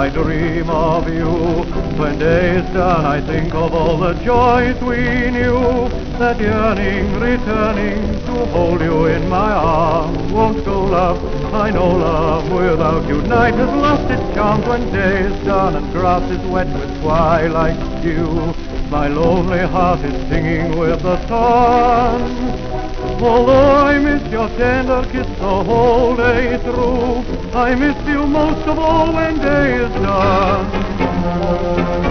I dream of you. When day is done, I think of all the joys we knew. That yearning, returning to hold you in my arms. Won't go, love, I know love without you. Night has lost its charms when day is done and grass is wet with twilight dew. My lonely heart is singing with the sun. Although I miss your tender kiss the whole day through, I miss you most of all when day is done.